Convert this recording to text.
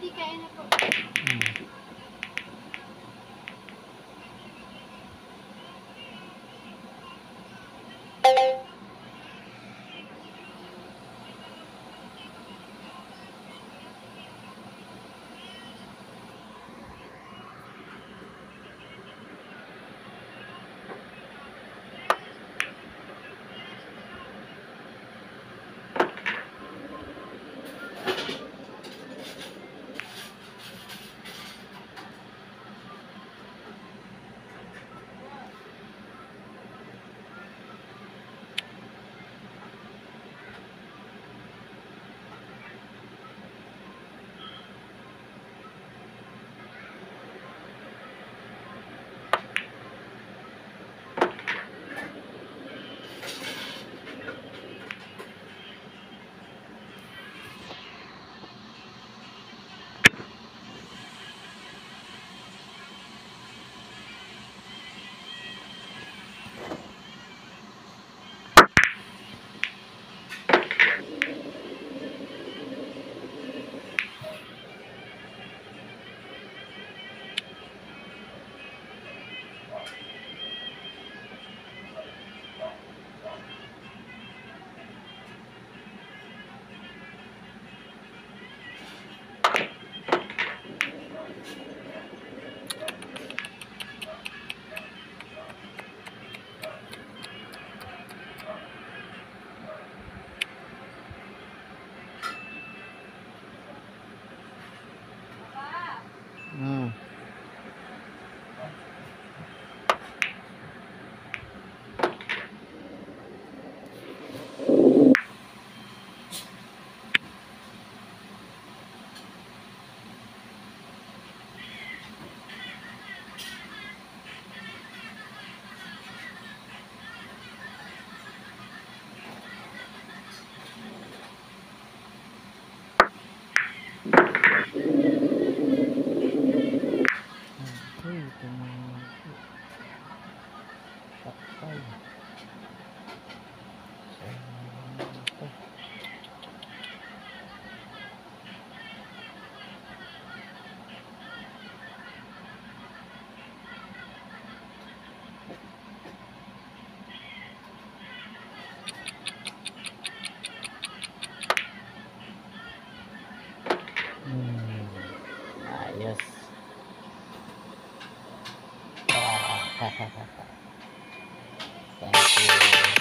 Daddy, kain na po. Hmm. Ayos. Ah, Thank you.